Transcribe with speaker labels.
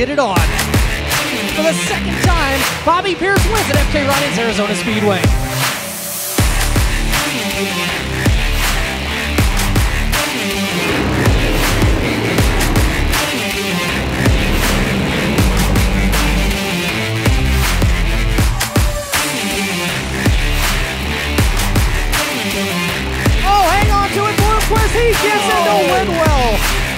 Speaker 1: get it on. For the second time, Bobby Pierce wins at FK Rod Ends Arizona Speedway. Oh, hang on to it, Bloomquist. He gets into Winwell.